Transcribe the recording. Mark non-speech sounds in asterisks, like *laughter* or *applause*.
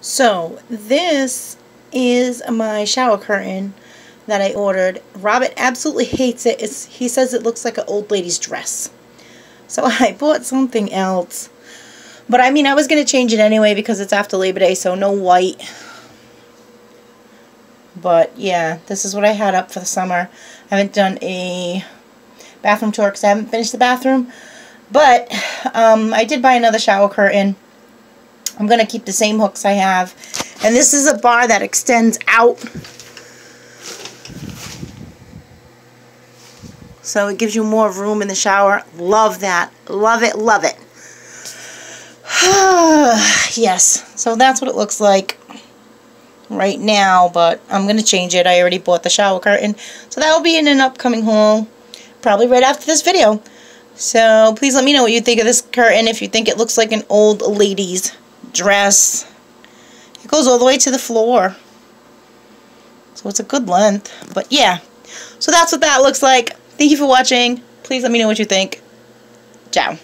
So, this is my shower curtain that I ordered. Robert absolutely hates it. It's, he says it looks like an old lady's dress. So *laughs* I bought something else. But I mean, I was going to change it anyway because it's after Labor Day, so no white. But yeah, this is what I had up for the summer. I haven't done a bathroom tour because I haven't finished the bathroom. But *sighs* um, I did buy another shower curtain. I'm going to keep the same hooks I have. And this is a bar that extends out. So it gives you more room in the shower. Love that. Love it. Love it. *sighs* yes. So that's what it looks like right now. But I'm going to change it. I already bought the shower curtain. So that will be in an upcoming haul. Probably right after this video. So please let me know what you think of this curtain. If you think it looks like an old lady's dress. It goes all the way to the floor. So it's a good length. But yeah. So that's what that looks like. Thank you for watching. Please let me know what you think. Ciao.